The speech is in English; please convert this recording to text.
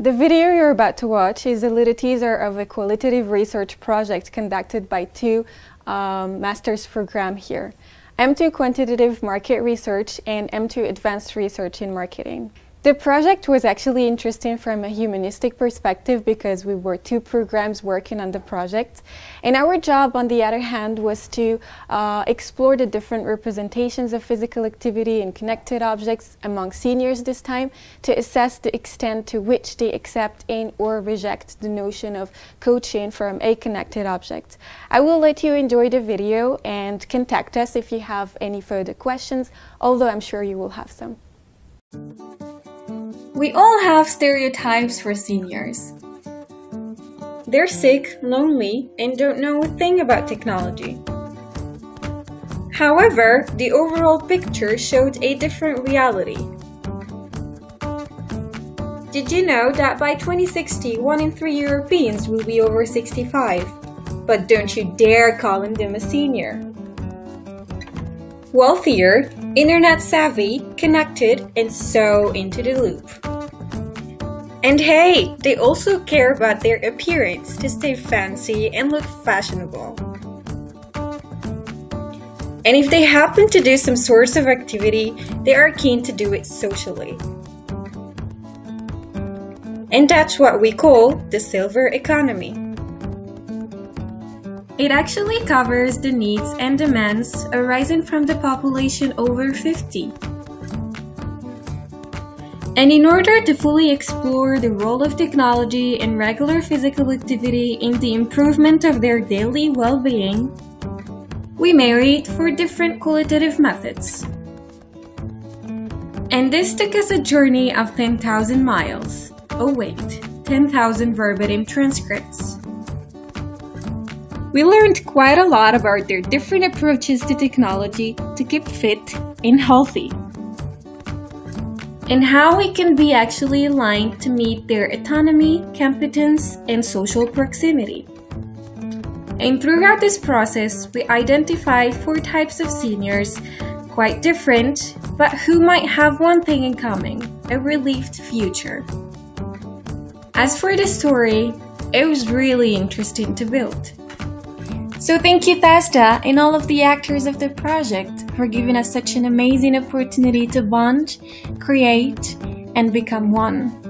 The video you're about to watch is a little teaser of a qualitative research project conducted by two um, master's program here. M2 Quantitative Market Research and M2 Advanced Research in Marketing. The project was actually interesting from a humanistic perspective because we were two programs working on the project. And our job, on the other hand, was to uh, explore the different representations of physical activity and connected objects among seniors this time to assess the extent to which they accept and or reject the notion of coaching from a connected object. I will let you enjoy the video and contact us if you have any further questions, although I'm sure you will have some. We all have stereotypes for seniors. They're sick, lonely, and don't know a thing about technology. However, the overall picture showed a different reality. Did you know that by 2060, one in three Europeans will be over 65? But don't you dare call them a senior. Wealthier, internet savvy, connected, and so into the loop. And hey, they also care about their appearance to stay fancy and look fashionable. And if they happen to do some sort of activity, they are keen to do it socially. And that's what we call the silver economy. It actually covers the needs and demands arising from the population over 50. And in order to fully explore the role of technology and regular physical activity in the improvement of their daily well being, we married four different qualitative methods. And this took us a journey of 10,000 miles. Oh, wait, 10,000 verbatim transcripts. We learned quite a lot about their different approaches to technology to keep fit and healthy and how we can be actually aligned to meet their autonomy, competence, and social proximity. And throughout this process, we identified four types of seniors, quite different, but who might have one thing in common a relieved future. As for the story, it was really interesting to build. So thank you TASDA and all of the actors of the project for giving us such an amazing opportunity to bond, create, and become one.